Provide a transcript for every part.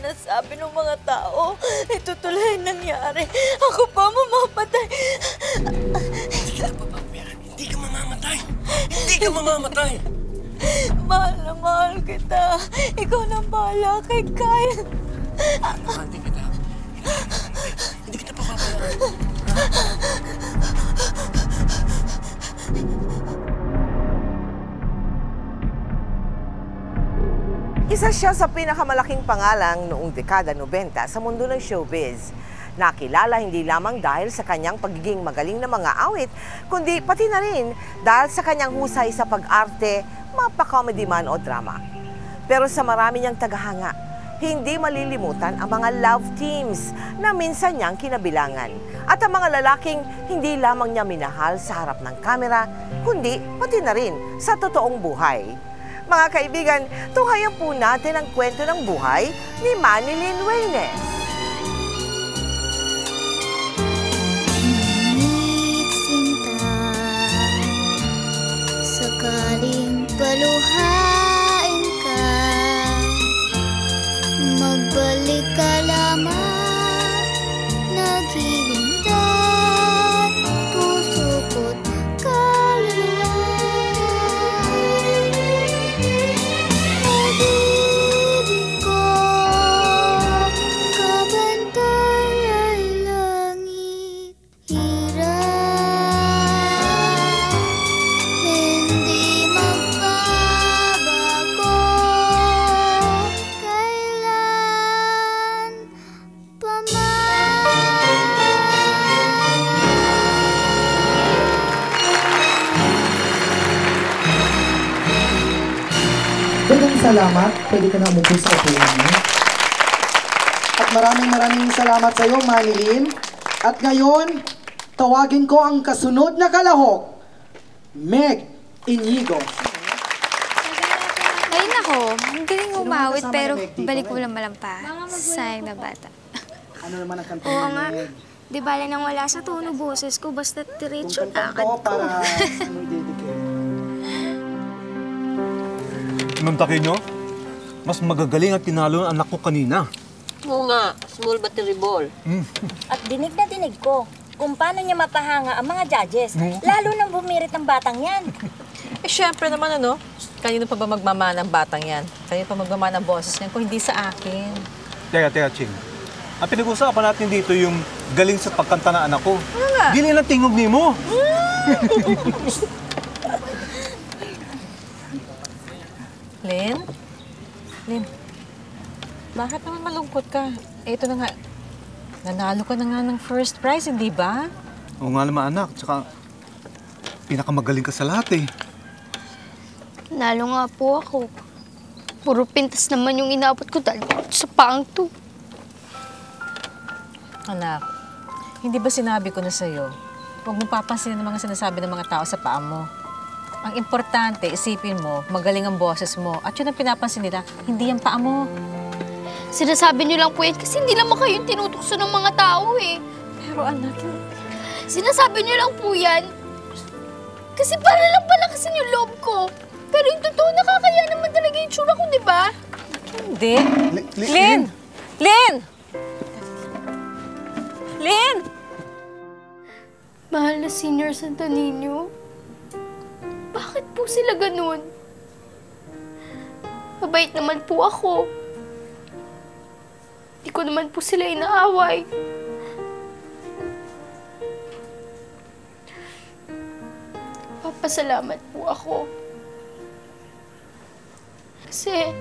sinasabi ng mga tao. Ito tuloy ang nangyari. Ako pa mamamatay. Hindi kita pababayaan. Hindi ka mamamatay. Hindi ka mamamatay. Mahal na mahal kita. Ikaw na bahala kay Kyle. Isa siya sa pinakamalaking pangalang noong dekada 90 sa mundo ng showbiz. Nakilala hindi lamang dahil sa kanyang pagiging magaling na mga awit, kundi pati na rin dahil sa kanyang husay sa pag-arte, mapa-comedy man o drama. Pero sa marami niyang tagahanga, hindi malilimutan ang mga love teams na minsan niyang kinabilangan. At ang mga lalaking hindi lamang niya minahal sa harap ng kamera, kundi pati na rin sa totoong buhay. Mga kaibigan, tunghayan po natin ang kwento ng buhay ni Manilyn Waynes. Sakaling paluhain salamat. Pwede ka na umupo sa upuan mo. At maraming maraming salamat sa iyo, Manilyn. At ngayon, tawagin ko ang kasunod na kalahok, Meg Inigo. Ay nako, ang galing umawit pero balik Meg? walang malampa. Sayang na bata. Ano naman ang kanta Oo nga. Meg? Di bale nang wala sa tono boses ko, basta diretso ko ko. para Ma'am Takino, mas magagaling at tinalo ang anak ko kanina. Oo nga, small but terrible. At dinig na dinig ko kung paano niya mapahanga ang mga judges. Lalo nang bumirit ng batang yan. Eh, syempre naman ano, kanino pa ba magmamana ng batang yan? Kanino pa magmamana ng boses niyan kung hindi sa akin? Teka, teka, Ching. Ang pinag-uusapan natin dito yung galing sa pagkanta ng anak ko. Ano nga? Dili lang tingog ni mo. Lynn? Lynn, bakit naman malungkot ka? Eh, ito na nga, nanalo ka na nga ng first prize, hindi ba? Oo nga naman anak, tsaka pinakamagaling ka sa lahat eh. Nalo nga po ako. Puro pintas naman yung inabot ko dahil sa paang to. Anak, hindi ba sinabi ko na sa'yo, huwag mong papansinin ang mga sinasabi ng mga tao sa paa mo. Ang importante, isipin mo, magaling ang boses mo. At yun ang pinapansin nila, hindi ang paa mo. Sinasabi niyo lang po yan kasi hindi naman kayo yung tinutukso ng mga tao eh. Pero anak, Sinasabi niyo lang po yan. Kasi para lang palakasin yung loob ko. Pero yung totoo, nakakaya naman talaga yung tsura ko, di ba? hindi. Li- li- Lynn! Lynn! Lynn! Mahal na Senior Santo Niño, bakit po sila ganun? Mabait naman po ako. Di ko naman po sila inaaway. Papasalamat po ako. Kasi,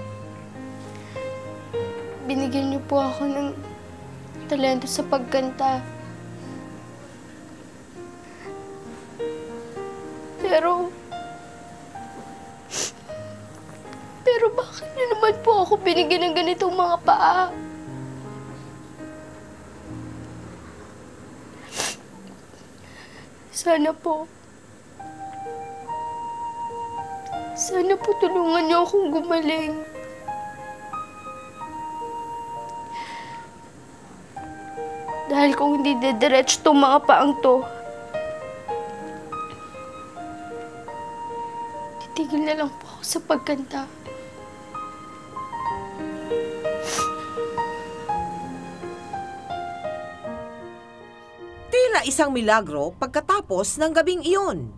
binigyan niyo po ako ng talento sa pagkanta. Pero... Pero bakit niyo naman po ako binigyan ng ganitong mga paa? Sana po... Sana po tulungan niyo akong gumaling. Dahil kung hindi dediretso tong mga paang to, titigil na lang po ako sa pagkanta. Isang milagro pagkatapos ng gabing iyon.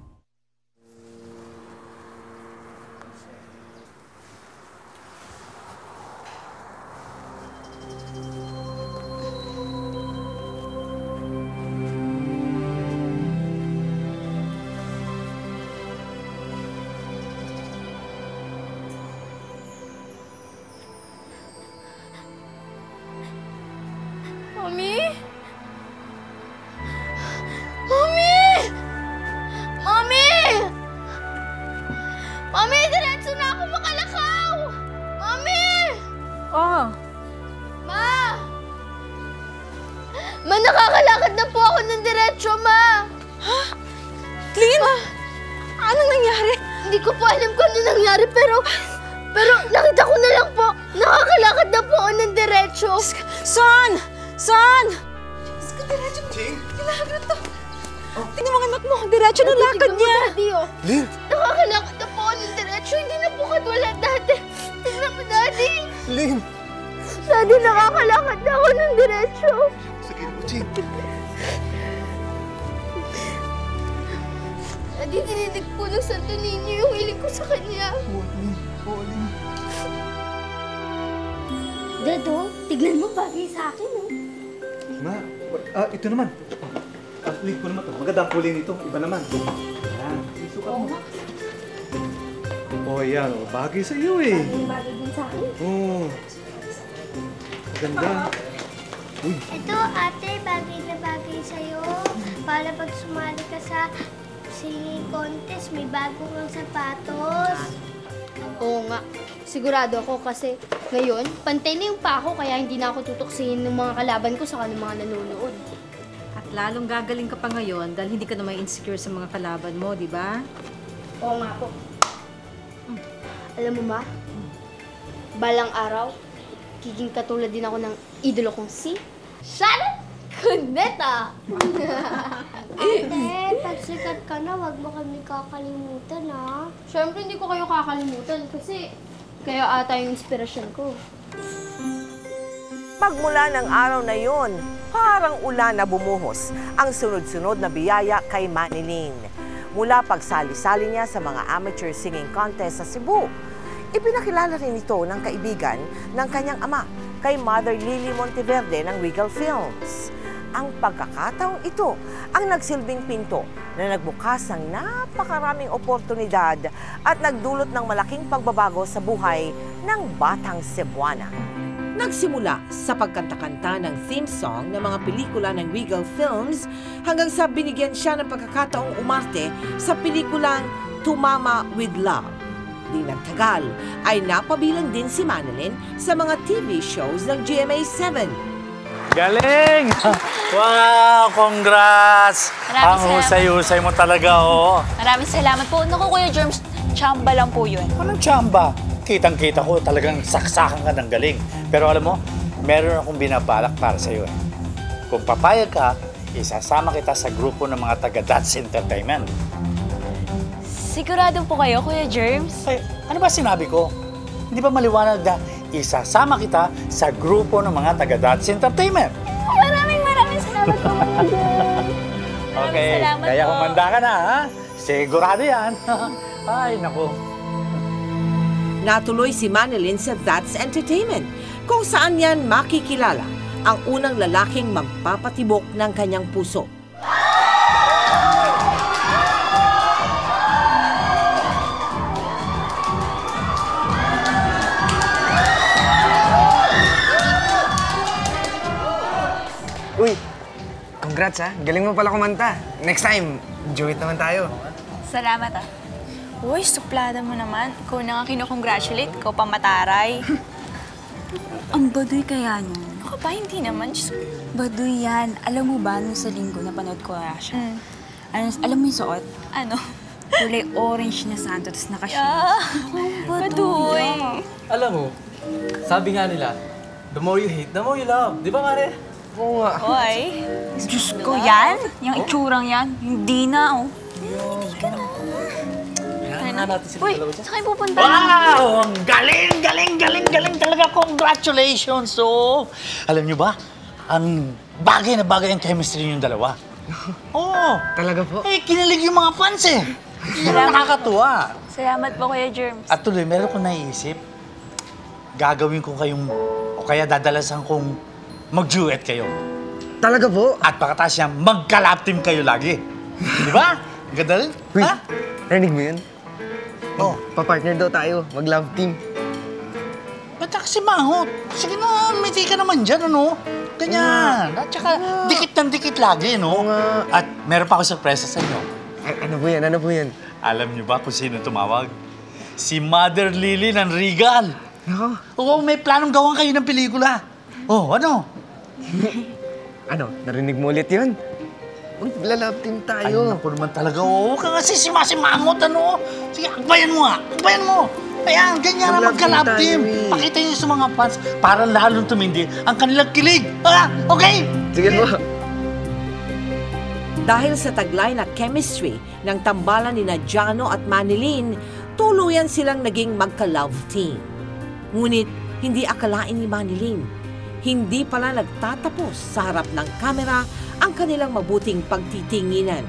Dado, tignan mo bagay sa akin, oh. Ma, ah, ito naman. Ah, link ko naman to. Maganda ang kulay nito. Iba naman. Yan. Isukat mo. Oh, yan. Oh, bagay sa iyo eh. Yung bagay din sa akin. Oh. Maganda. Uy, Ito, ate, bagay na bagay sa'yo. Para pag sumali ka sa singing contest, may bago kang sapatos. Oo nga. Sigurado ako kasi ngayon, pantay na yung pako kaya hindi na ako tutuksihin ng mga kalaban ko sa ng mga nanonood. at lalong gagaling ka pa ngayon dahil hindi ka na may insecure sa mga kalaban mo, di ba? Oo nga po. Alam mo ma, balang araw, kiging katulad din ako ng idolo kong si Sharon Cuneta! Ate, pag sikat ka na, wag mo kami kakalimutan, ha? Siyempre hindi ko kayo kakalimutan kasi kayo ata yung inspirasyon ko. Pagmula ng araw na yon, parang ulan na bumuhos ang sunod-sunod na biyaya kay Manilin. Mula pagsali-sali niya sa mga amateur singing contest sa Cebu, ipinakilala rin ito ng kaibigan ng kanyang ama kay Mother Lily Monteverde ng Regal Films. Ang pagkakataong ito ang nagsilbing pinto na nagbukas ng napakaraming oportunidad at nagdulot ng malaking pagbabago sa buhay ng batang Cebuana. Nagsimula sa pagkanta-kanta ng theme song ng mga pelikula ng Regal Films hanggang sa binigyan siya ng pagkakataong umarte sa pelikulang Tumama with Love. Di nagtagal ay napabilang din si Manilin sa mga TV shows ng GMA7. Galing! Wow, congrats! Maraming Ang husay-husay mo talaga, oh. Maraming salamat po. Naku, Kuya Germs, chamba lang po yun. Anong tsamba? Kitang-kita ko talagang saksakan ka ng galing. Pero alam mo, meron akong binabalak para sa iyo. Eh. Kung papayag ka, isasama kita sa grupo ng mga taga-Dance Entertainment. Sigurado po kayo, Kuya Germs? Ay, ano ba sinabi ko? Hindi ba maliwanag na isasama kita sa grupo ng mga taga-Dance Entertainment? Maraming maraming salamat po. Okay, salamat kaya po. kumanda ka na, ha? Sigurado yan. Ay, naku. Natuloy si Manilin sa That's Entertainment kung saan yan makikilala ang unang lalaking magpapatibok ng kanyang puso. Uy, congrats ha. Galing mo pala kumanta. Next time, duet naman tayo. Salamat ah. Uy, suplada mo naman. Ikaw na nga kinukongratulate. Ikaw pa mataray. Ang baduy kaya niya. Ako ba? Hindi naman. Ko. Baduy yan. Alam mo ba, nung sa linggo napanood ko na siya. Mm. Ano, alam mo yung suot? Ano? Kulay orange na santo, tapos nakashoes. Yeah. Baduy. Alam mo, sabi nga nila, the more you hate, the more you love. Di ba, Mare? Oo nga. Hoy. Diyos ko yan? Yung itsurang yan? Hindi na, oh. Kaya nga natin sila Uy, dalawa dyan. saan kayo pupunta? Wow! Ang galing, galing, galing, galing talaga. Congratulations! So, alam niyo ba, ang bagay na bagay ang chemistry niyong dalawa. Oo. Talaga po? Eh, kinilig yung mga fans eh. Yun ang nakakatuwa. Salamat po, Kuya Germs. At tuloy, meron kong naiisip. Gagawin ko kayong, o kaya dadalasan kong mag-duet kayo. Talaga po? At pagkatapos niya, magka-lap team kayo lagi. Di ba? Ganda rin. Wait, Ha? narinig mo yun? Oh. Pa-partner daw tayo, mag-love team. Ba't kasi mangot? Sige na, miti ka naman dyan, ano? Ganyan. At saka, dikit ng dikit lagi, no? At meron pa ako sorpresa sa inyo. ano po yan? Ano po yan? Alam niyo ba kung sino tumawag? Si Mother Lily ng Regal. Oo, may planong gawan kayo ng pelikula. Oh, ano? Ano, narinig mo ulit yun? Uy, love team Ay, tayo. naku naman talaga. Oo, ka nga sisimangot, ano? Sige, akbayan mo nga. Akbayan mo. Ayan, ganyan na magka-love team eh. Pakita niyo sa mga fans para lalong tumindi ang kanilang kilig. Ah, okay? Sige po. Dahil sa taglay na chemistry ng tambalan ni Jano at Manilin, tuluyan silang naging magka-love team. Ngunit hindi akalain ni Manilin, hindi pala nagtatapos sa harap ng kamera ang kanilang mabuting pagtitinginan.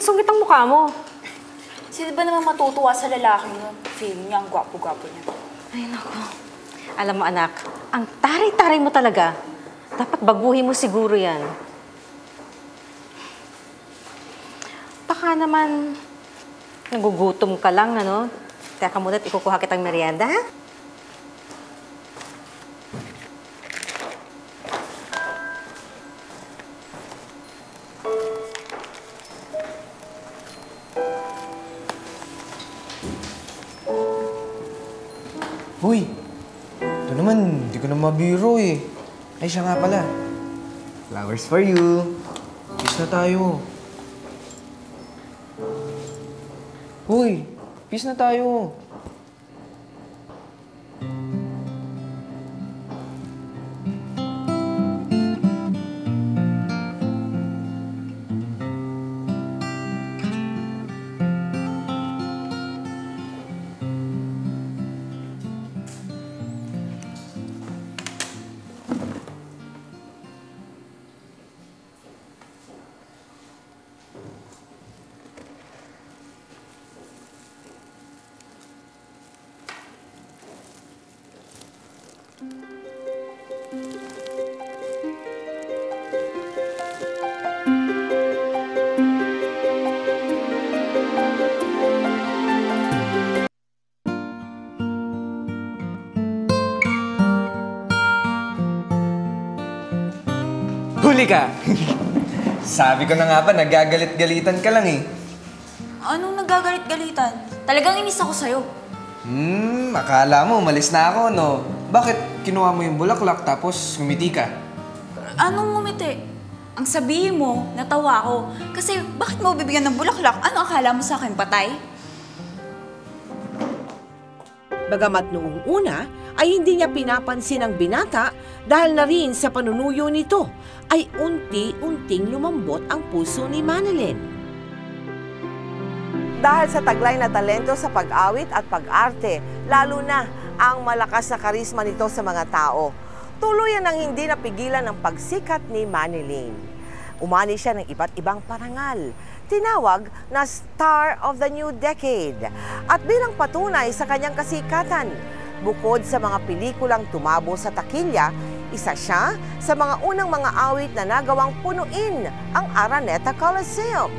Sungit-sungit ang mukha mo? Sino ba naman matutuwa sa lalaki yun? Feeling niya ang gwapo-gwapo niya. Ay, naku. Alam mo, anak, ang taray-taray mo talaga. Dapat baguhin mo siguro yan. Baka naman nagugutom ka lang, ano? Teka muna at ikukuha kitang merienda, ha? Naman, hindi ko na mabiro eh. Ay, siya nga pala. Flowers for you. Peace na tayo. Uy, peace na tayo. Huli ka! Sabi ko na nga ba, nagagalit-galitan ka lang eh. Anong nagagalit-galitan? Talagang inis ako sa'yo. Hmm, akala mo, malis na ako, no? Bakit kinuha mo yung bulaklak tapos ngumiti ka? Anong ngumiti? Ang sabihin mo, natawa ako. Kasi bakit mo bibigyan ng bulaklak? Ano akala mo sa akin, patay? Bagamat noong una ay hindi niya pinapansin ang binata dahil na rin sa panunuyo nito ay unti-unting lumambot ang puso ni Manilyn. Dahil sa taglay na talento sa pag-awit at pag-arte, lalo na ang malakas na karisma nito sa mga tao, tuluyan ang hindi napigilan ng pagsikat ni Manilyn. Umani siya ng iba't ibang parangal, tinawag na Star of the New Decade. At bilang patunay sa kanyang kasikatan, bukod sa mga pelikulang tumabo sa takilya, isa siya sa mga unang mga awit na nagawang punuin ang Araneta Coliseum.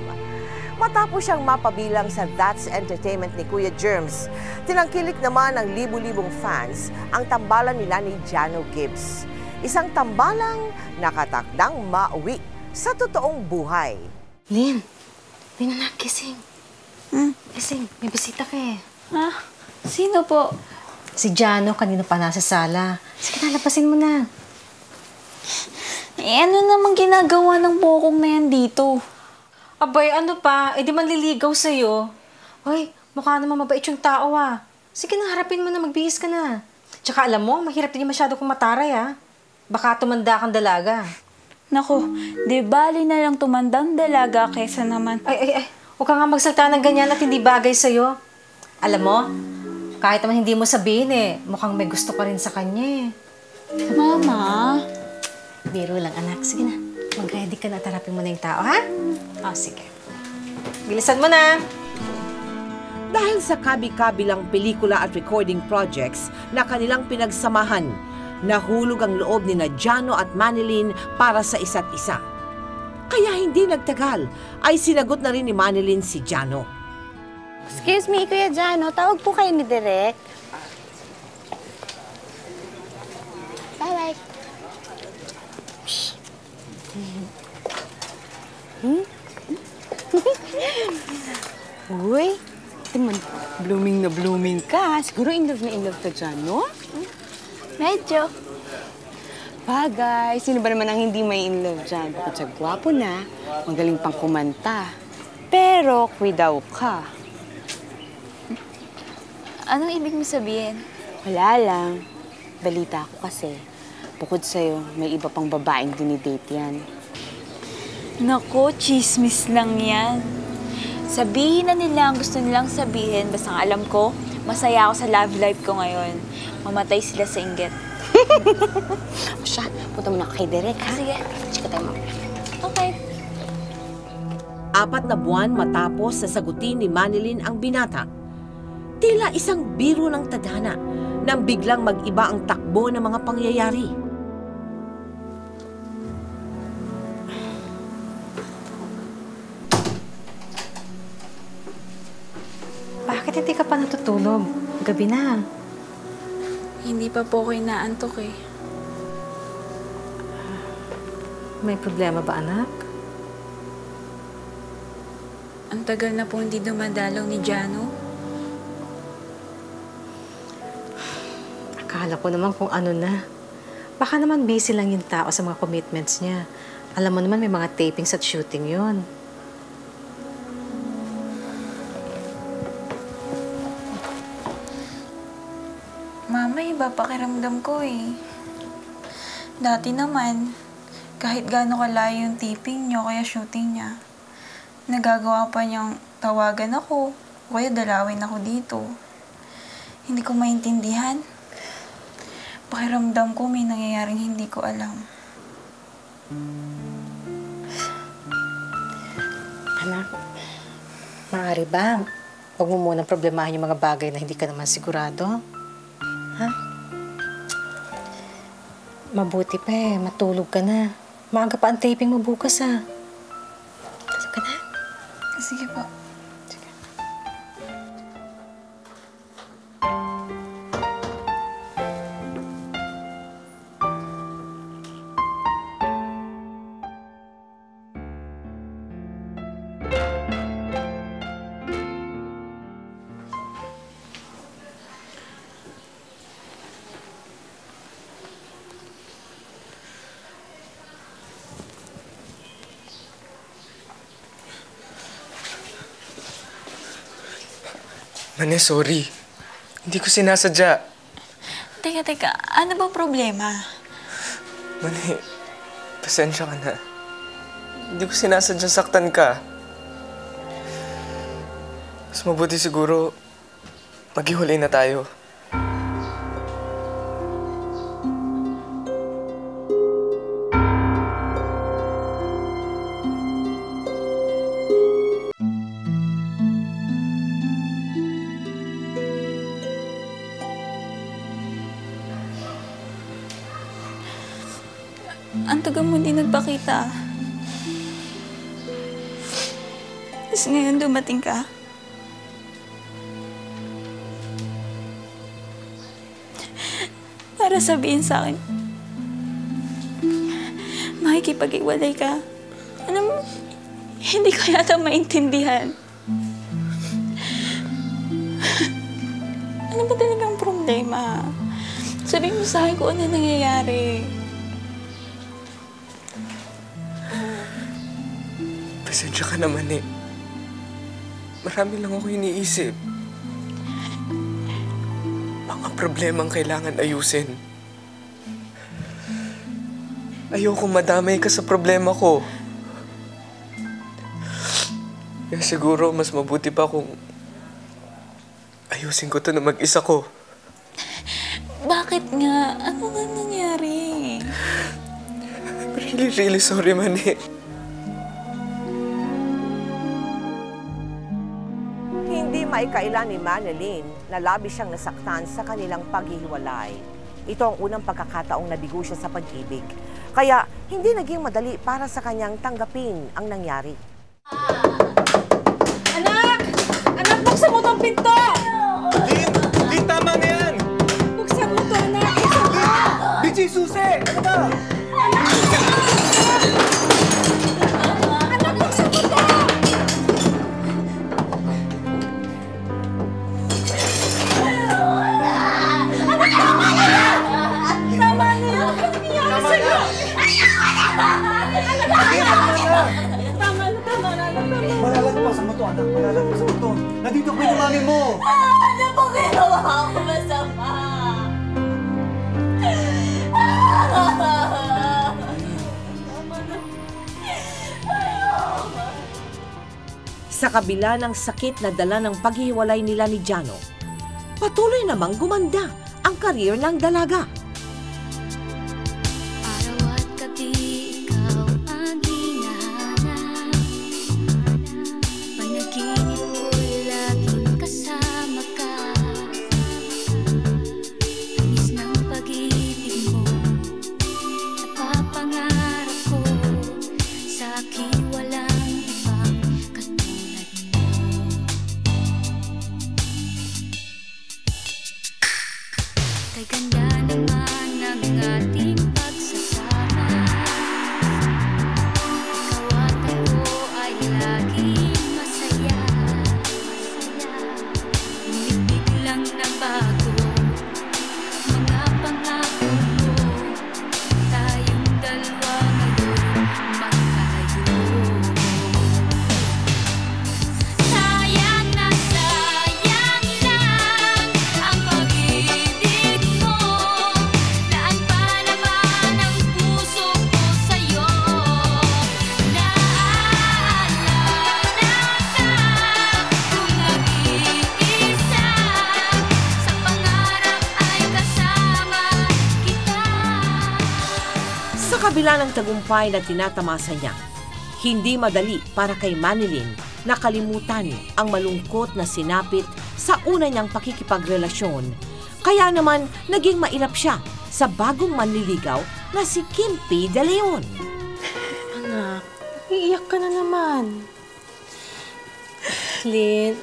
Matapos siyang mapabilang sa That's Entertainment ni Kuya Germs, tinangkilik naman ng libu-libong fans ang tambalan nila ni Jano Gibbs. Isang tambalang nakatakdang mauwi sa totoong buhay. Lin, Lin anak, gising. Hmm? Gising, may bisita ka eh. Ha? Sino po? Si Jano, kanina pa nasa sala. Sige na, lapasin mo na. Eh, ano namang ginagawa ng bokong na yan dito? Abay, ano pa? Eh, di man liligaw sa'yo. Hoy, mukha naman mabait yung tao ah. Sige na, harapin mo na, magbihis ka na. Tsaka alam mo, mahirap din masyado kung mataray ah. Baka tumanda kang dalaga. Naku, di bali na lang tumandang dalaga kesa naman. Ay, ay, ay. Huwag ka nga magsalta ng ganyan at hindi bagay sa'yo. Alam mo, kahit naman hindi mo sabihin eh, mukhang may gusto ka rin sa kanya eh. Mama? Biro lang anak. Sige na. Mag-ready ka na at harapin mo na yung tao, ha? O, sige. Bilisan mo na. Dahil sa kabi-kabilang pelikula at recording projects na kanilang pinagsamahan, nahulog ang loob ni Jano at Manilyn para sa isa't isa. Kaya hindi nagtagal ay sinagot na rin ni Manilyn si Jano. Excuse me, Kuya Jano. Tawag po kayo ni Direk. Bye-bye. Hmm? Uy, naman, blooming na blooming ka. Siguro in love na in love ka dyan, no? Medyo. Bagay, sino ba naman ang hindi may in love dyan? Bukod sa gwapo na, magaling pang kumanta. Pero, kwi daw ka. Anong ibig mo sabihin? Wala lang. Balita ko kasi, bukod sa'yo, may iba pang babaeng dinidate yan. Nako, chismis lang yan. Sabihin na nila ang gusto nilang sabihin, basta alam ko, masaya ako sa love life ko ngayon. Mamatay sila sa inggit. o siya, punta mo na kay Derek, ha? Sige. Chika tayo mamaya. Okay. Apat na buwan matapos sasagutin ni Manilyn ang binata, tila isang biro ng tadhana nang biglang mag-iba ang takbo ng mga pangyayari. Bakit hindi ka pa natutulog? Gabi na. Hindi pa po ako inaantok eh. May problema ba, anak? Ang tagal na po hindi dumadalaw ni Jano. Akala ko naman kung ano na. Baka naman busy lang yung tao sa mga commitments niya. Alam mo naman may mga tapings at shooting yon. Mama, iba pakiramdam ko eh. Dati naman, kahit gaano kalayo yung taping niyo kaya shooting niya, nagagawa pa niyang tawagan ako o kaya dalawin ako dito. Hindi ko maintindihan. Pakiramdam ko may nangyayaring hindi ko alam. Anak, maaari ba? Huwag mo munang problemahin yung mga bagay na hindi ka naman sigurado. Ha? Mabuti pa eh, matulog ka na. Maaga pa ang taping mo bukas ah. Tulog ka na. Sige po. Mane, sorry. Hindi ko sinasadya. Teka, teka. Ano bang problema? Mani, pasensya ka na. Hindi ko sinasadyang saktan ka. Mas mabuti siguro, maghiwalay na tayo. Sa akin, makikipag-iwalay ka. Ano hindi ko yata maintindihan. ano ba talagang problema? Sabihin mo sa akin kung ano nangyayari. Pasensya ka naman eh. Marami lang ako iniisip. Mga problemang kailangan ayusin. Ayoko madamay ka sa problema ko. Kaya siguro mas mabuti pa kung ayusin ko to na mag-isa ko. Bakit nga? Ano nga nangyari? Really, really sorry, Mani. Hindi maikaila ni Manilyn na labis siyang nasaktan sa kanilang paghihiwalay. Ito ang unang pagkakataong nabigo siya sa pag-ibig. Kaya hindi naging madali para sa kanyang tanggapin ang nangyari. Anak! Anak, buksan mo tong pinto! Lin! Lin, tama na yan! Buksan mo to, anak! Buksan mo! Bichi, susi! Ano ba? Anak. Malalagpasan mo to. Nandito ko yung mami mo. Ano po ginawa ko masama? Sa kabila ng sakit na dala ng paghihiwalay nila ni Jano, patuloy namang gumanda ang karir ng dalaga. Kabila ng tagumpay na tinatamasa niya, hindi madali para kay Manilyn na kalimutan ang malungkot na sinapit sa una niyang pakikipagrelasyon. Kaya naman naging mailap siya sa bagong manliligaw na si Kim P. De Leon. Anak, iiyak ka na naman. Lynn,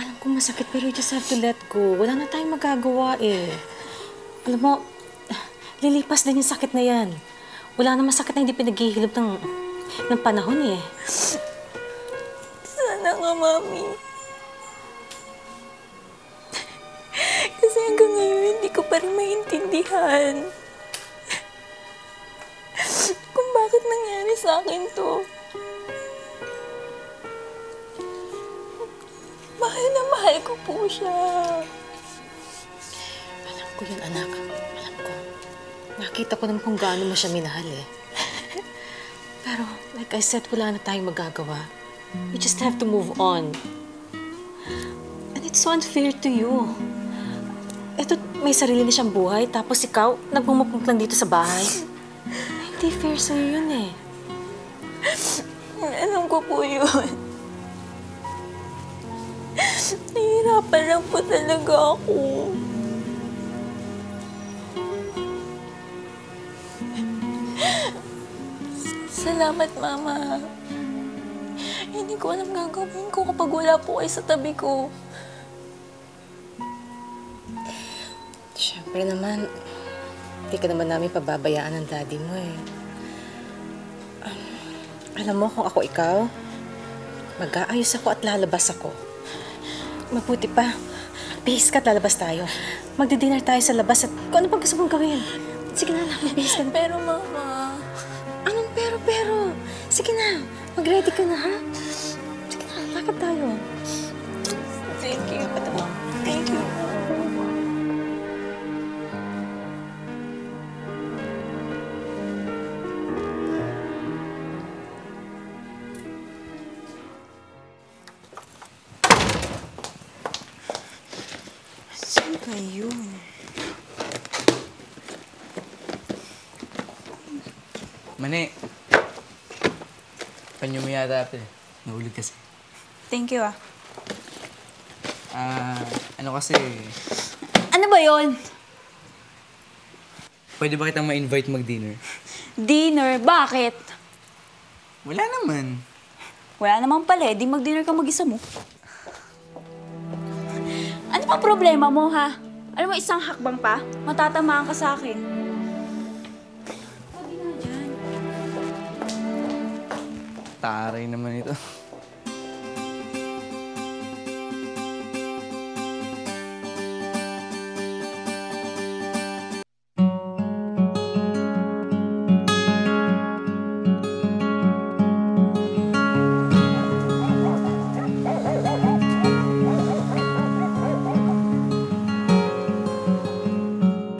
alam ko masakit pero you just have to let go. Wala na tayong magagawa eh. Alam mo, lilipas din yung sakit na yan. Wala na masakit na hindi pinaghihilap ng, ng panahon eh. Sana nga, Mami. Kasi hanggang ngayon, hindi ko pa rin maintindihan. Kung bakit nangyari sa akin to. Mahal na mahal ko po siya. Alam ko yun, anak. Alam ko. Nakita ko naman kung gaano mo siya minahal eh. Pero, like I said, wala na tayong magagawa. We just have to move on. And it's so unfair to you. Ito, may sarili na siyang buhay, tapos ikaw, nagmumukmuk lang dito sa bahay. Hindi fair sa'yo yun eh. Alam ko po yun. Nahihirapan lang po talaga ako. Salamat, Mama. Hindi ko alam gagawin ko kapag wala po kayo sa tabi ko. Siyempre naman, hindi ka naman namin pababayaan ng daddy mo eh. Um, alam mo, kung ako ikaw, mag-aayos ako at lalabas ako. Mabuti pa, bihis ka at lalabas tayo. Magdi-dinner tayo sa labas at kung ano pang gusto mong gawin. Sige na, magbihis ka na. Pero, Mama... Sige na, mag-ready ka na, ha? Yata ate. Nahulog kasi. Thank you ah. Ah, ano kasi, Ano ba yon? pwede ba kitang ma-invite mag-dinner? Dinner? Bakit? Wala naman. Wala naman pala eh. Di mag-dinner ka mag-isa mo. Ano pa problema mo, ha? Alam mo, isang hakbang pa, matatamaan ka sa akin. Taray naman ito.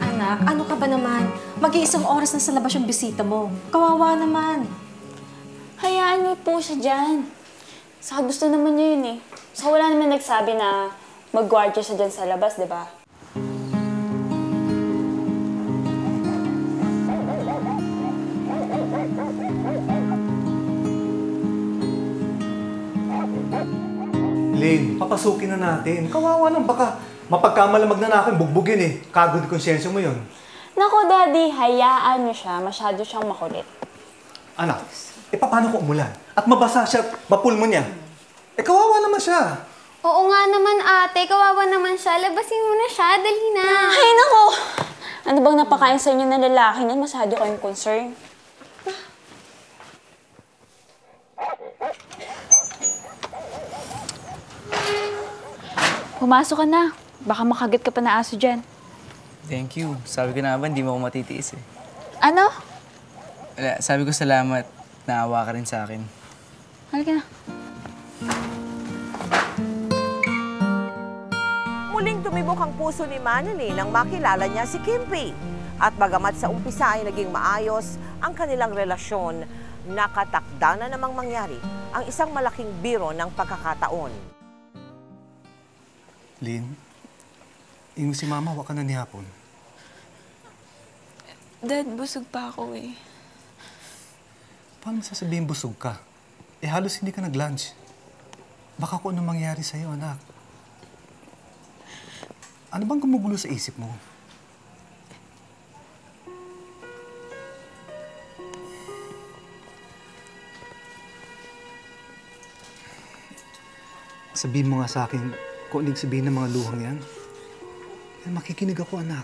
Anak, ano ka ba naman? Mag-iisang oras na sa labas yung bisita mo. Kawawa naman. Siya dyan. Saka gusto naman niya yun eh. Saka wala naman nagsabi na mag-guardia siya dyan sa labas, di ba? Lane, papasukin na natin. Kawawa lang, baka mapagkamalamag na nakin, bugbugin eh. Kagod konsensya mo yun. Nako, Daddy, hayaan niyo siya. Masyado siyang makulit. Anak, eh paano kung umulan? At mabasa siya, at mapulmo niya. Eh kawawa naman siya. Oo nga naman ate, kawawa naman siya. Labasin mo na siya, dali na. Ay, nako! Ano bang napakain sa inyo ng lalaki niyan? Masyado kayong concern. Pumasok ka na. Baka makagat ka pa na aso dyan. Thank you. Sabi ko naman, di mo ako matitiis eh. Ano? Wala, sabi ko salamat. Naawa ka rin sa akin. Halika na. Muling tumibok ang puso ni Manny nang makilala niya si Kimpi. At bagamat sa umpisa ay naging maayos ang kanilang relasyon, nakatakda na namang mangyari ang isang malaking biro ng pagkakataon. Lin, yung si Mama, waka na ni hapon. Dad, busog pa ako eh. Paano sasabihin busog ka? Eh halos hindi ka nag-lunch. Baka kung ano mangyari sa'yo, anak. Ano bang gumugulo sa isip mo? Sabihin mo nga sa akin kung anong sabihin ng mga luhang yan. Makikinig ako, anak.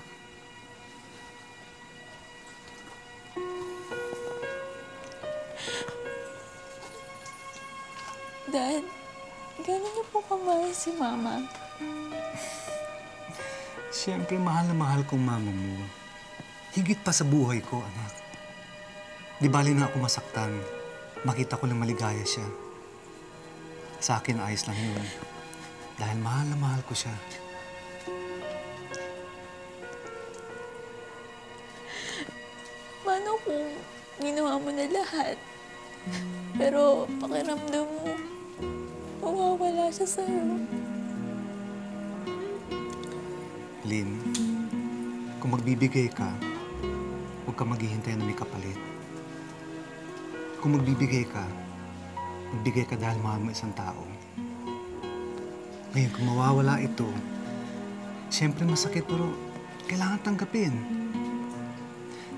mahal kong mama mo. Higit pa sa buhay ko, anak. Di bali na ako masaktan. Makita ko lang maligaya siya. Sa akin, ayos lang yun. Dahil mahal na mahal ko siya. Paano kung ginawa mo na lahat? Pero pakiramdam mo, mawawala siya sa'yo. Lynn, kung magbibigay ka, huwag ka maghihintay na may kapalit. Kung magbibigay ka, magbigay ka dahil mahal mo isang tao. Ngayon, kung mawawala ito, siyempre masakit pero kailangan tanggapin.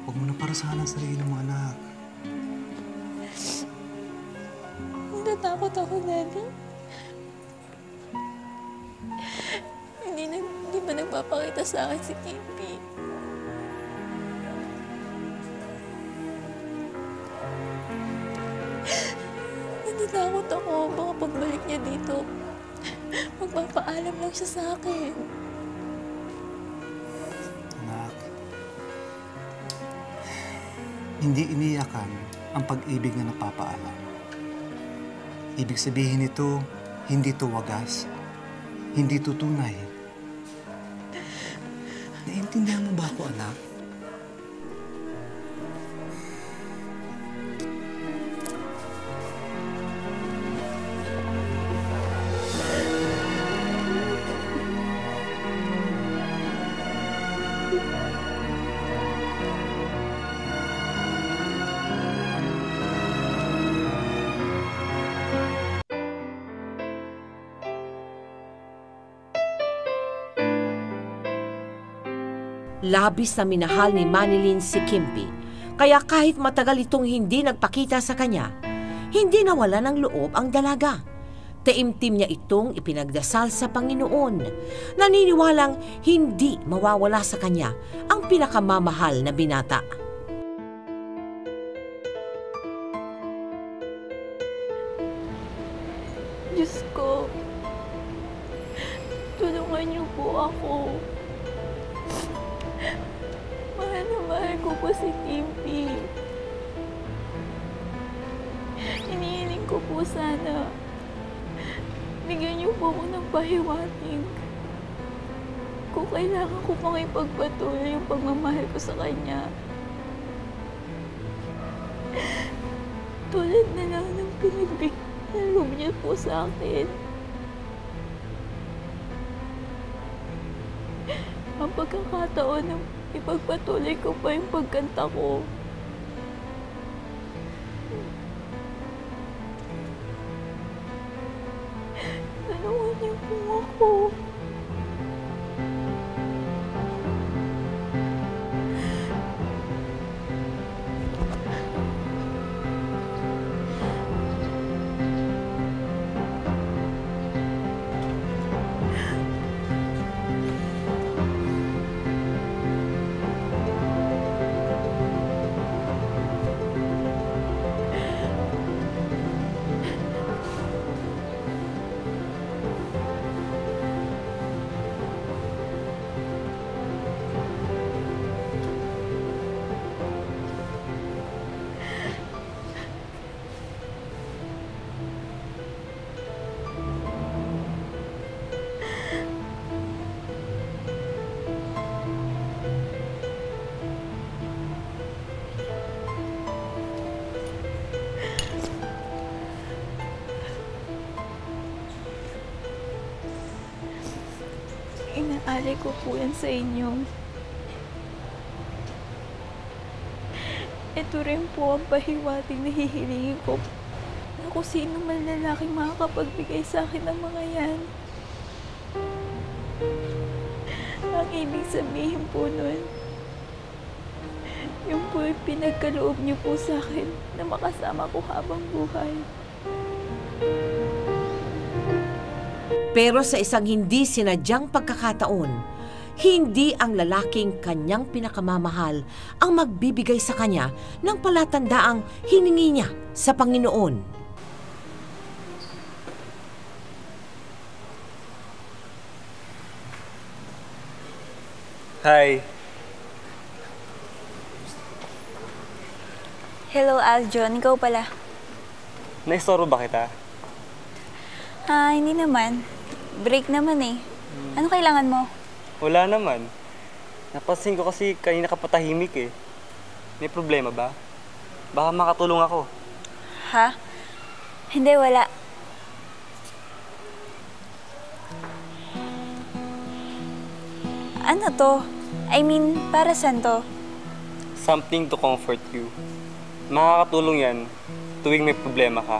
Huwag mo na parasahan ang sarili mo, anak. Natatakot ako, Daddy. Hindi, na, hindi ba nagpapakita sa akin si Kimpy? Natatakot ako. Baka pagbalik niya dito, magpapaalam lang siya sa akin. Anak, hindi iniyakan ang pag-ibig na napapaalam. Ibig sabihin nito, hindi to wagas, hindi to tunay. Naiintindihan mo ba ako, Labis na minahal ni Manilin si Kimpi, kaya kahit matagal itong hindi nagpakita sa kanya, hindi nawala ng loob ang dalaga. Taimtim niya itong ipinagdasal sa Panginoon. Naniniwalang hindi mawawala sa kanya ang pinakamamahal na binata. Niya po sa akin. Ang pagkakataon na ipagpatuloy ko pa yung pagkanta ko. Tulungan niyo po ako. Sa inyo. Ito rin po ang pahiwatig na hihilingin ko na sino man lalaki makakapagbigay sa akin ng mga yan. Ang ibig sabihin po nun, yung po yung pinagkaloob niyo po sa akin na makasama ko habang buhay. Pero sa isang hindi sinadyang pagkakataon, hindi ang lalaking kanyang pinakamamahal ang magbibigay sa kanya ng palatandaang hiningi niya sa Panginoon. Hi. Hello, Aljon. Ikaw pala. Naistoro ba kita? Ah, hindi naman. Break naman eh. Ano kailangan mo? Wala naman. Napansin ko kasi kanina ka patahimik eh. May problema ba? Baka makatulong ako. Ha? Hindi, wala. Ano to? I mean, para saan to? Something to comfort you. Makakatulong yan tuwing may problema ka.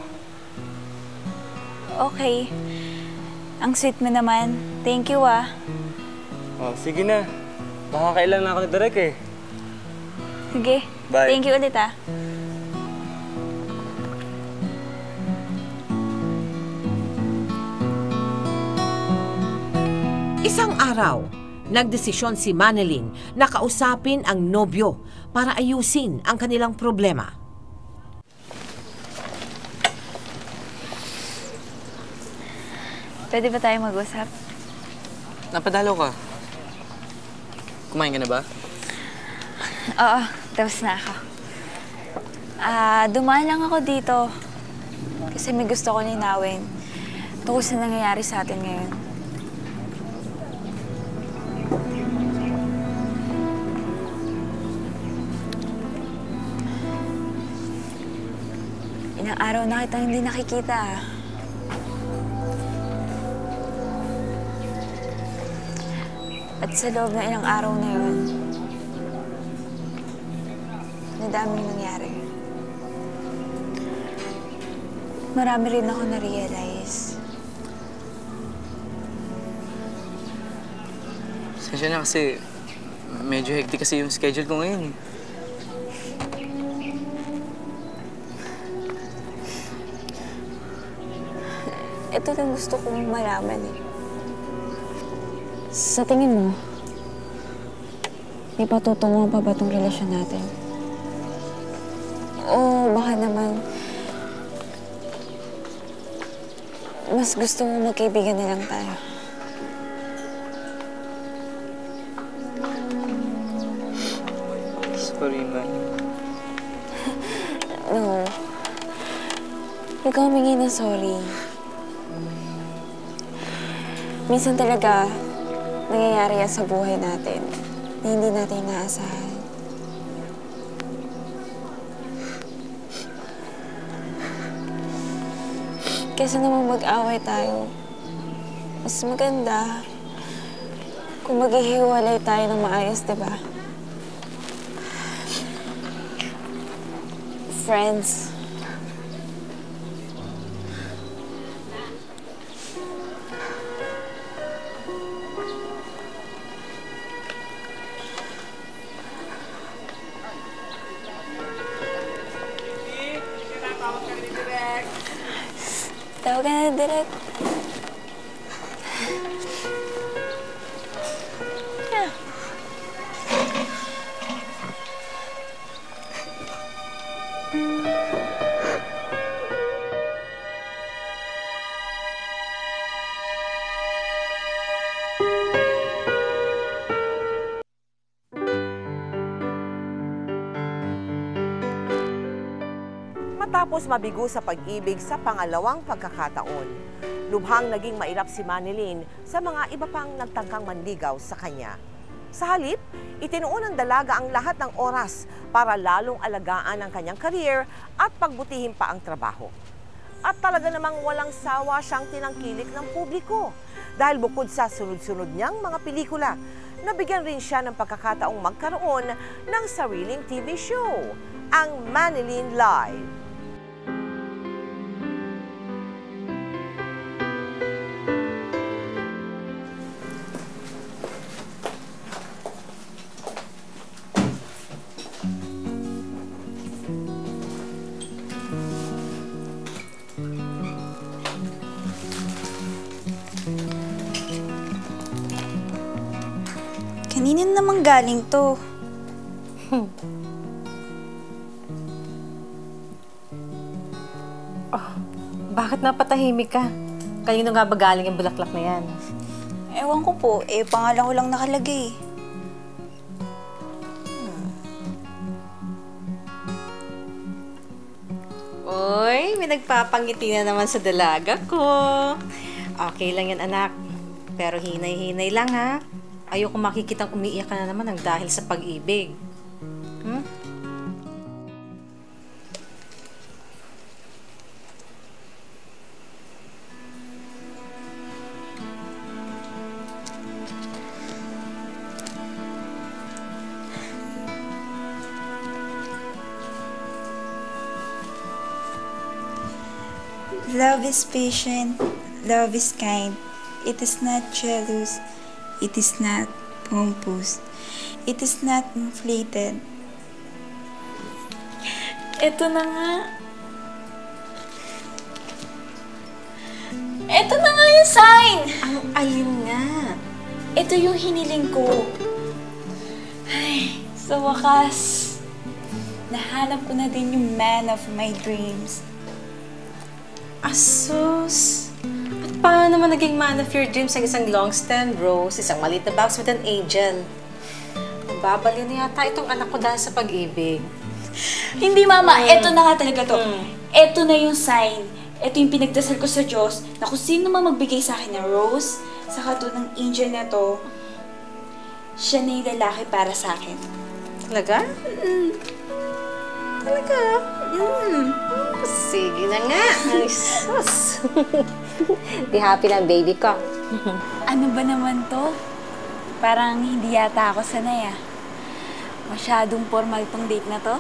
Okay. Ang sweet mo naman. Thank you ah. Oh, sige na. Baka kailan na ako ni Derek eh. Sige. Bye. Thank you ulit ah. Isang araw, nagdesisyon si Manilyn na kausapin ang nobyo para ayusin ang kanilang problema. Pwede ba tayo mag-usap? Napadalo ka. Kumain ka na ba? Oo, tapos na ako. Ah, dumaan lang ako dito. Kasi may gusto ko linawin. Tungkol sa nangyayari sa atin ngayon. Ilang araw na kitang hindi nakikita ah. At sa loob ng ilang araw na yun, nadaming nangyari. Marami rin ako na-realize. Sensya na kasi medyo hectic kasi yung schedule ko ngayon. Ito din gusto kong malaman eh. Sa tingin mo, may patutunguhan pa ba itong relasyon natin? O baka naman, mas gusto mo magkaibigan na lang tayo. Sorry, man. No. Huwag humingi ng sorry. Minsan talaga, nangyayari yan sa buhay natin na hindi natin inaasahan. Kesa naman mag-away tayo, mas maganda kung maghihiwalay tayo ng maayos, di ba? Friends. Tawag ka mabigo sa pag-ibig sa pangalawang pagkakataon, lubhang naging mailap si Manilyn sa mga iba pang nagtangkang manligaw sa kanya. Sa halip, itinuon ng dalaga ang lahat ng oras para lalong alagaan ang kanyang career at pagbutihin pa ang trabaho. At talaga namang walang sawa siyang tinangkilik ng publiko dahil bukod sa sunod-sunod niyang mga pelikula, nabigyan rin siya ng pagkakataong magkaroon ng sariling TV show, ang Manilyn Live. Galing to. Bakit napatahimik ka? Kanino nga ba galing yung bulaklak na yan? Ewan ko po, eh pangalan ko lang nakalagay. Uy, may nagpapangiti na naman sa dalaga ko. Okay lang yan, anak. Pero hinay-hinay lang, ha? Ayoko makikitang umiiyak ka na naman ng dahil sa pag-ibig. Hmm? Love is patient, love is kind, it is not jealous, It is not pompous. It is not inflated. Ito na nga. Ito na nga yung sign! Ang alin nga? Ito yung hiniling ko. Ay, sa wakas, nahanap ko na din yung man of my dreams. Asus! Paano naman naging man of your dreams ang isang long stem rose, isang maliit na box with an angel? Nababaliw na yata itong anak ko dahil sa pag-ibig. Hindi, Mama. Ito na nga talaga to. Ito na yung sign. Ito yung pinagdasal ko sa Diyos na kung sino man magbigay sa akin ng rose, sa kato ng angel na to, siya na yung lalaki para sa akin. Talaga? Talaga? Mm. Sige na nga. Ay, sus. Di happy ang baby ko. Ano ba naman to? Parang hindi yata ako sanay ah. Masyadong formal tong date na to.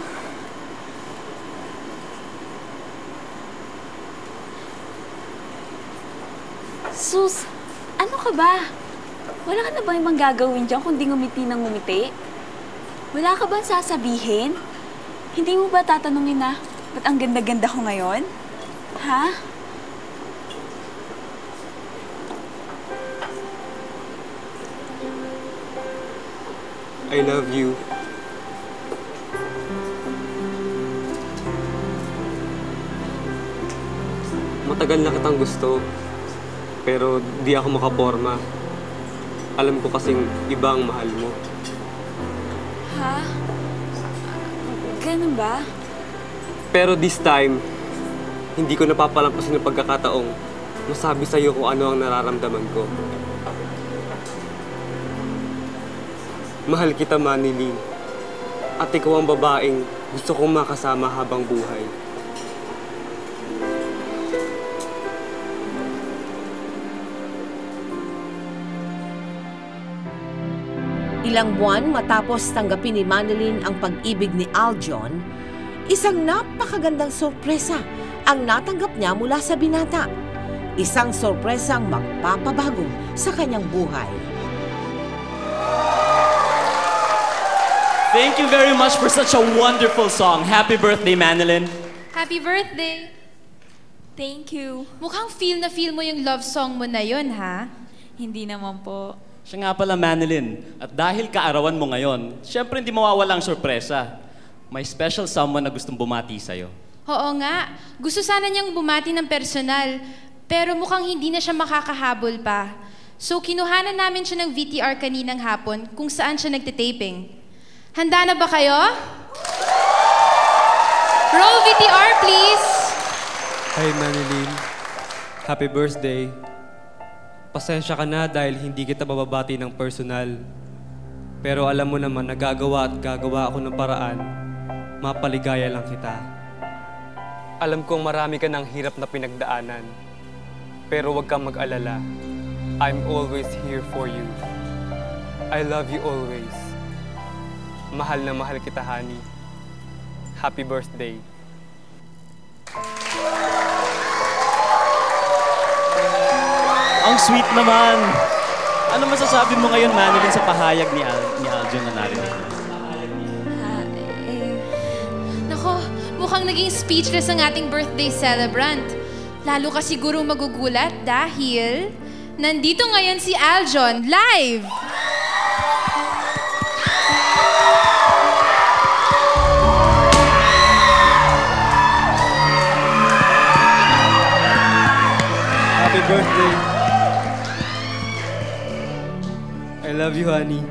Sus, ano ka ba? Wala ka na ba ibang gagawin dyan kundi ngumiti ng ngumiti? Wala ka bang sasabihin? Hindi mo ba tatanungin na, ba't ang ganda-ganda ko ngayon? Ha? I love you. Matagal na kitang gusto, pero di ako makaporma. Alam ko kasing iba ang mahal mo. Ha? Ganun ba? Pero this time, hindi ko napapalampasin ng pagkakataong masabi sa'yo kung ano ang nararamdaman ko. Mahal kita, Manilin. At ikaw ang babaeng gusto kong makasama habang buhay. Ilang buwan matapos tanggapin ni Manilyn ang pag-ibig ni Aljon, isang napakagandang sorpresa ang natanggap niya mula sa binata. Isang sorpresang magpapabago sa kanyang buhay. Thank you very much for such a wonderful song. Happy birthday, Manilyn. Happy birthday! Thank you. Mukhang feel na feel mo yung love song mo na yun, ha? Hindi naman po. Siya nga pala, Manilyn. At dahil kaarawan mo ngayon, syempre hindi mawawala ang sorpresa. May special someone na gustong bumati sa'yo. Oo nga. Gusto sana niyang bumati ng personal, pero mukhang hindi na siya makakahabol pa. So kinuhanan namin siya ng VTR kaninang hapon kung saan siya nagtitaping. Handa na ba kayo? Roll VTR, please! Hi, Manilyn. Happy birthday. Pasensya ka na dahil hindi kita bababati ng personal. Pero alam mo naman na gagawa at gagawa ako ng paraan. Mapaligaya lang kita. Alam kong marami ka ng hirap na pinagdaanan. Pero huwag kang mag-alala. I'm always here for you. I love you always. Mahal na mahal kita, honey. Happy birthday. Ang sweet naman! Ano masasabi mo ngayon, Manilyn, sa pahayag ni, Al ni Aljon na narinig mo? Nako, mukhang naging speechless ang ating birthday celebrant. Lalo ka siguro magugulat dahil nandito ngayon si Aljon live! Birthday. I love you, honey.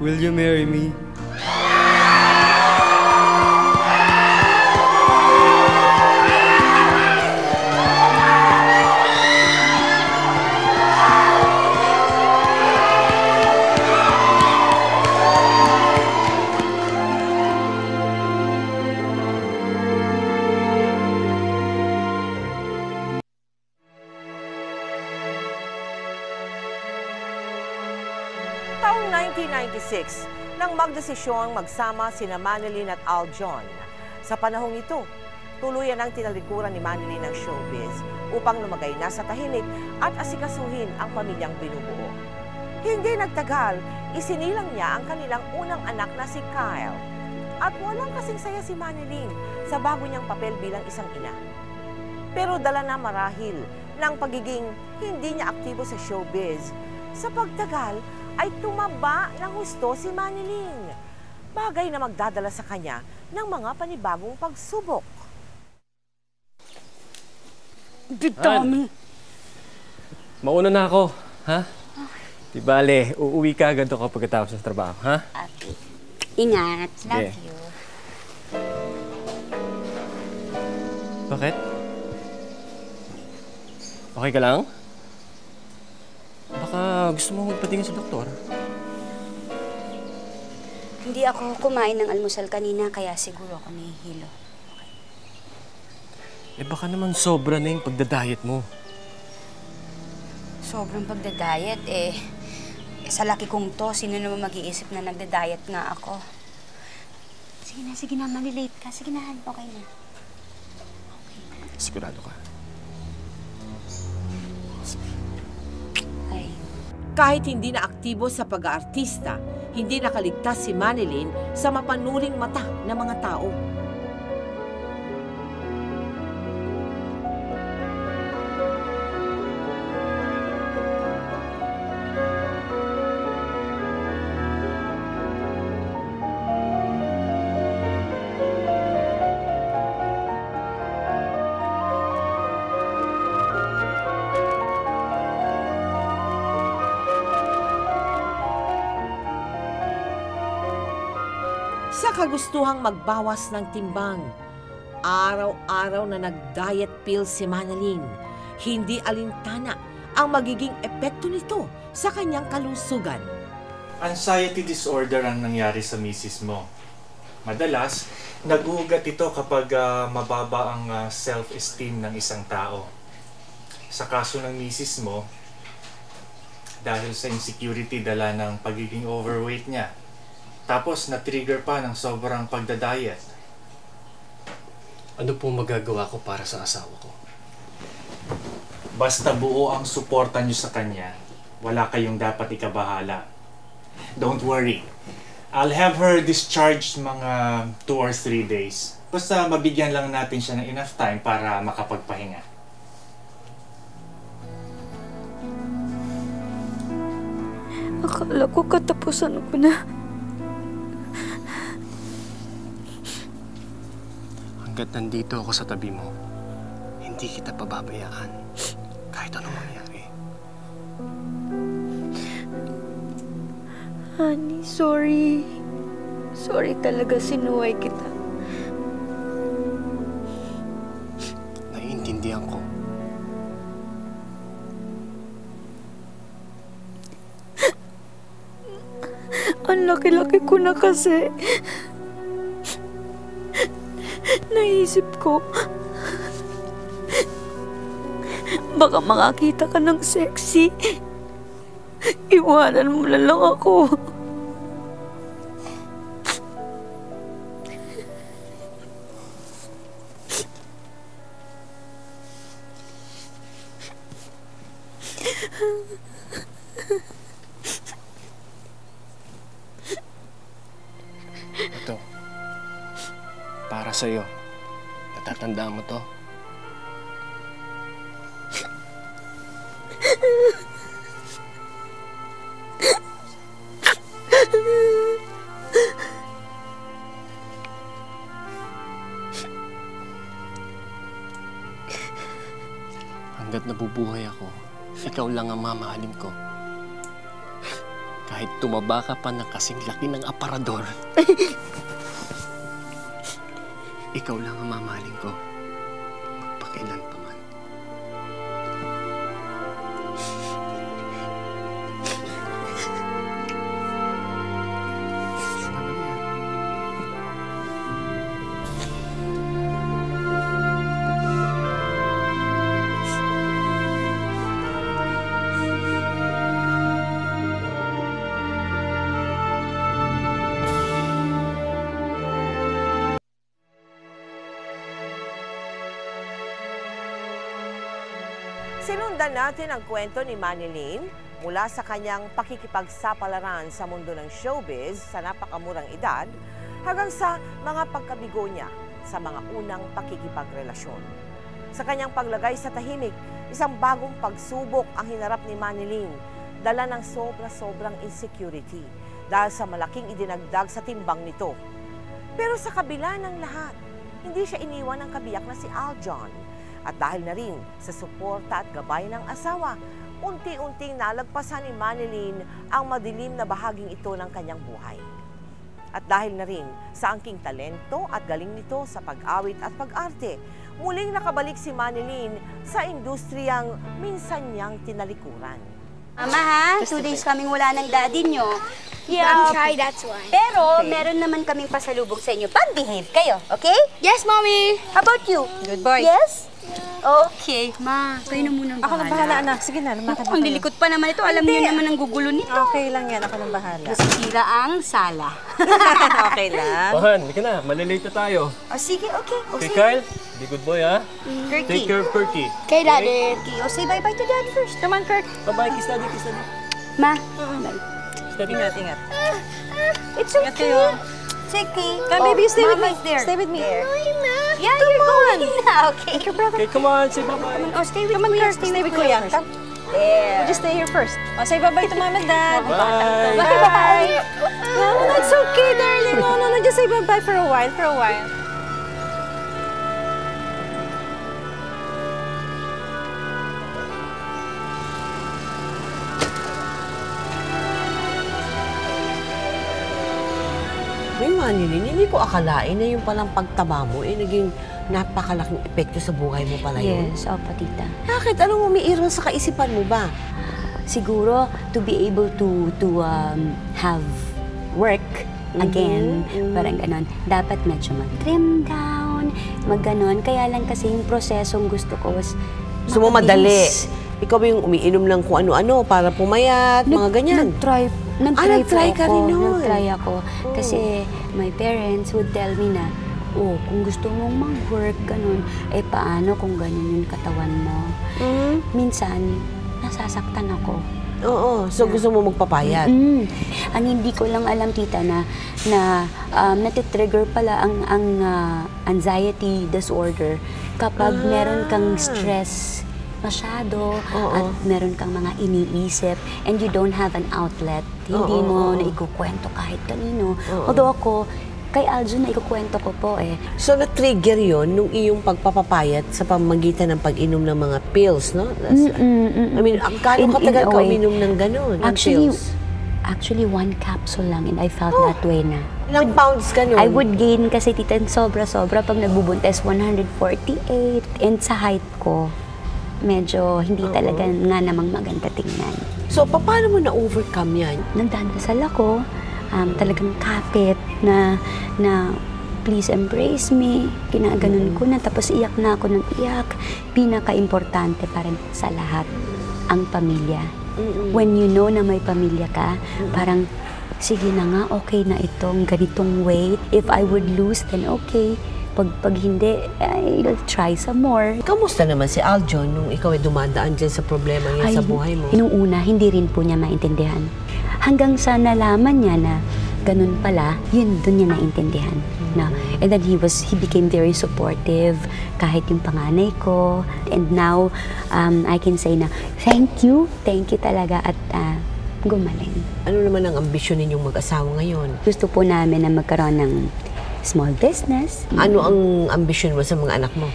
Will you marry me? 1996 nang magdesisyong magsama sina Manilyn at Al John. Sa panahong ito, tuluyan ang tinalikuran ni Manilyn ng showbiz upang lumagay na sa tahimik at asikasuhin ang pamilyang binubuo. Hindi nagtagal, isinilang niya ang kanilang unang anak na si Kyle. At walang kasing saya si Manilyn sa bago niyang papel bilang isang ina. Pero dala na marahil ng pagiging hindi niya aktibo sa showbiz. Sa pagtagal ay tumaba ng husto si Manilyn. Bagay na magdadala sa kanya ng mga panibagong pagsubok. Dami. Mauna na ako, ha? Di bale, uuwi ka agad ako pagkatapos ng trabaho, ha? Ingat. Love you. Bakit? Okay ka lang? Baka gusto mo magpatingin sa doktor? Hindi ako kumain ng almusal kanina, kaya siguro ako nahihilo. Eh baka naman sobra na yung pagda-diet mo. Sobrang pagda-diet eh. eh, Sa laki kong to, sino naman mag-iisip na nagda-diet nga ako? Sige na, sige na, malilate ka. Sige na, okay na. Sigurado ka. Kahit hindi na aktibo sa pag-aartista, hindi nakaligtas si Manilyn sa mapanuring mata ng mga tao. Sa kagustuhang magbawas ng timbang, araw-araw na nag-diet pill si Manalyn, hindi alintana ang magiging epekto nito sa kanyang kalusugan. Anxiety disorder ang nangyari sa misis mo. Madalas, naguugat ito kapag ah, mababa ang ah, self-esteem ng isang tao. Sa kaso ng misis mo, dahil sa insecurity dala ng pagiging overweight niya, tapos na-trigger pa ng sobrang pagda-diet. Ano po magagawa ko para sa asawa ko? Basta buo ang suporta niyo sa kanya, wala kayong dapat ikabahala. Don't worry. I'll have her discharged mga 2 or 3 days. Basta mabigyan lang natin siya ng enough time para makapagpahinga. Akala ko katapusan ko na. Hanggat nandito ako sa tabi mo, hindi kita pababayaan. Kahit anong mangyari. Honey, sorry. Sorry talaga sinuway kita. Naiintindihan ko. Ang laki-laki ko na kasi. Naisip ko, baka makakita ka ng sexy. Iwanan mo na lang ako. Tumaba ka pa ng kasing laki ng aparador, ikaw lang ang mamahalin ko. Sinundan natin ang kwento ni Manilyn mula sa kanyang pakikipagsapalaran sa mundo ng showbiz sa napakamurang edad hanggang sa mga pagkabigo niya sa mga unang pakikipagrelasyon. Sa kanyang paglagay sa tahimik, isang bagong pagsubok ang hinarap ni Manilyn, dala ng sobra-sobrang insecurity dahil sa malaking idinagdag sa timbang nito. Pero sa kabila ng lahat, hindi siya iniwan ng kabiyak na si Aljon. At dahil na rin sa suporta at gabay ng asawa, unti-unting nalagpasan ni Manilyn ang madilim na bahaging ito ng kanyang buhay. At dahil na rin sa angking talento at galing nito sa pag-awit at pag-arte, muling nakabalik si Manilyn sa industriyang minsan niyang tinalikuran. Mama ha, two days kaming wala ng daddy nyo. I'm shy, that's why. Pero meron naman kaming pasalubong sa inyo. Pag-behave kayo, okay? Yes, mommy. How about you? Good boy. Yes? Okay, ma. Kayo na muna Ako nang bahala, anak. Sige na, lumakad na Ang kayo. lilikot pa naman ito. Alam niyo naman ang gugulo nito. Okay lang yan. Ako nang bahala. Masisira ang sala. okay lang. Bahan, hindi ka na. Malilate na tayo. O sige, okay. O Okay, sige. Kyle? Be good boy, ha? Kirky. Take care of Kirky. Okay, daddy. O say bye-bye to daddy first. Come on, Kirk. Bye-bye, kiss daddy, kiss daddy. Ma. Kiss daddy. Ingat, ingat. It's okay. kayo. It's okay. Come, baby, stay with me. There. Stay with me. There. Yeah, you're going na. Okay. Okay, come on, say bye-bye. Oh, stay with Come on, Kuya. Kirk. Stay with Kuya. first. Come. There. Just stay here first. Oh, say bye-bye to mom and dad. Bye. Bye-bye. No, no, it's okay, darling. No, no, no. Just say bye-bye for a while, for a while. May Manilyn, hindi ko akalain na yung palang pagtaba mo eh naging napakalaking epekto sa buhay mo pala yun. Yes, opo, tita. Bakit? Anong umiiral sa kaisipan mo ba? Siguro, to be able to to um, have work again, Mhm, mhm. parang ganon, dapat medyo mag-trim down, mag-ganon. Kaya lang kasi yung prosesong gusto ko was Gusto mo madali. Ikaw yung umiinom ng kung ano-ano para pumayat, mga ganyan? Nag-try, nag-try, Ah, nag-try po ka rin nun. Nag-try ako. Kasi my parents would tell me na, oh, kung gusto mong mag-work, ganun, eh paano kung ganun yung katawan mo? Mm-hmm. Minsan, nasasaktan ako. Oo, so gusto mo magpapayat? Mm. Ang hindi ko lang alam, tita, na, na um, natitrigger pala ang, ang ah, anxiety disorder kapag Ah. meron kang stress masyado at meron kang mga iniisip and you don't have an outlet. Hindi Oo, mo oo. na ikukwento kahit kanino. Oo. Although ako, kay Aljo na ikukwento ko po eh. So, na-trigger yon nung iyong pagpapapayat sa pamagitan ng pag-inom ng mga pills, no? That's- I mean, ang gaano In- in katagal a ka way. uminom ng gano'n, ng Actually, pills? actually one capsule lang and I felt that way na. Ilang pounds ka nun? I would gain kasi tita sobra-sobra pag nagbubuntes 148 and sa height ko medyo hindi talaga nga namang maganda tingnan. So, paano mo na-overcome yan? Nagdandasal ako, um, talagang kapit na, na please embrace me. Ginaganon ko na, tapos iyak na ako ng iyak. Pinaka-importante pa rin sa lahat, ang pamilya. When you know na may pamilya ka, parang, sige na nga, okay na itong ganitong way. If I would lose, then okay. Pag, pag hindi, I'll try some more. Kamusta naman si Aljon nung ikaw ay dumadaan dyan sa problema niya sa buhay mo? Nung una, hindi rin po niya maintindihan. Hanggang sa nalaman niya na ganun pala, yun, dun niya naintindihan. Na, and then he was, he became very supportive kahit yung panganay ko. And now, um, I can say na, thank you, thank you talaga at ah, gumaling. Ano naman ang ambisyon ninyong mag-asawa ngayon? Gusto po namin na magkaroon ng small business. Ano ang ambisyon mo sa mga anak mo?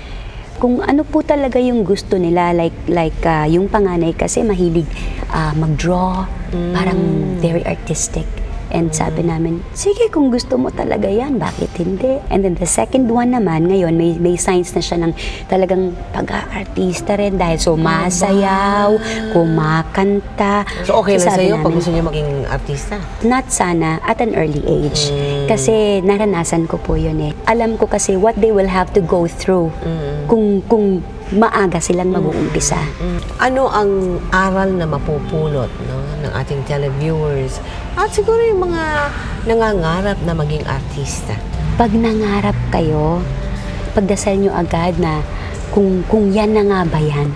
kung ano po talaga yung gusto nila like like ah, yung panganay kasi mahilig ah, mag-draw parang very artistic and sabi namin sige kung gusto mo talaga yan bakit hindi and then the second one naman ngayon may may signs na siya ng talagang pag-aartista rin dahil sumasayaw kumakanta So, okay lang sabi sa'yo pag gusto niya maging artista? Not sana at an early age. Kasi naranasan ko po yun eh. Alam ko kasi what they will have to go through kung kung maaga silang mag-uumpisa. Ano ang aral na mapupulot no, ng ating televiewers at siguro yung mga nangangarap na maging artista? Pag nangarap kayo, pagdasal nyo agad na kung, kung yan na nga ba yan,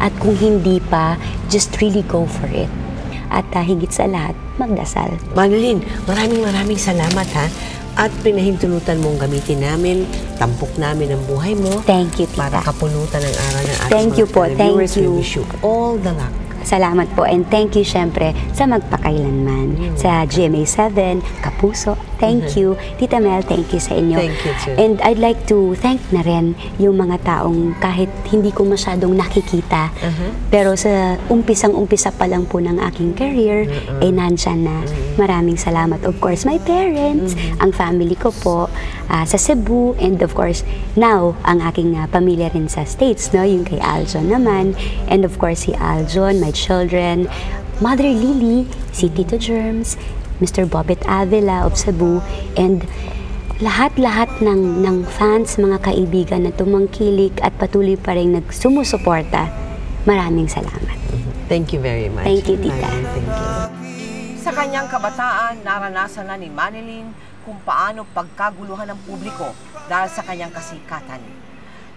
At kung hindi pa, just really go for it. At ah, higit sa lahat, magdasal. Manilin, maraming maraming salamat ha. At pinahintulutan mong gamitin namin, tampok namin ang buhay mo. Thank you, tita. Para kapulutan ang aral ng ating Thank you po, thank televiewers. We you. wish you all the luck. Salamat po and thank you syempre sa magpakailanman sa GMA7, Kapuso. Thank you. Tita Mel, thank you sa inyo. Thank you, too. And I'd like to thank na rin yung mga taong kahit hindi ko masyadong nakikita, pero sa umpisang-umpisa pa lang po ng aking career, ay nandyan na. Maraming salamat. Of course, my parents, ang family ko po ah, sa Cebu, and of course, now, ang aking ah, pamilya rin sa States, no? yung kay Aljon naman. And of course, si Aljon, my children, Mother Lily, si Tito Germs, Mr. Bobet Avila of Cebu, and lahat-lahat ng, ng fans, mga kaibigan na tumangkilik at patuloy pa rin nagsumusuporta. Maraming salamat. Thank you very much. Thank you, Tita. Thank you. Sa kanyang kabataan, naranasan na ni Manilin kung paano pagkaguluhan ng publiko dahil sa kanyang kasikatan.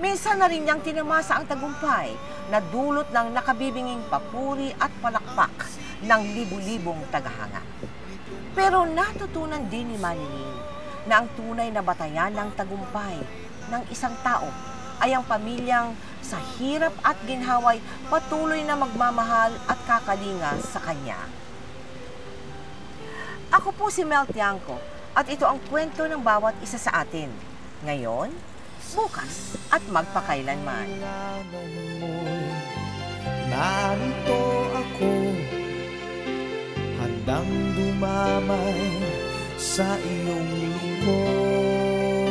Minsan na rin niyang tinamasa ang tagumpay na dulot ng nakabibinging papuri at palakpak ng libu-libong tagahanga. Pero natutunan din ni Manilin na ang tunay na batayan ng tagumpay ng isang tao ay ang pamilyang sa hirap at ginhaway patuloy na magmamahal at kakalinga sa kanya. Ako po si Mel Tiangco at ito ang kwento ng bawat isa sa atin. Ngayon, bukas at magpakailanman. Narito ako Handang dumamay sa iyong lungkot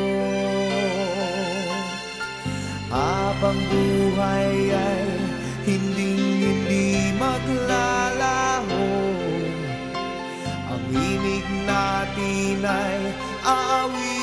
Habang buhay ay hinding-hindi maglalaho Ang inig natin ay aawitin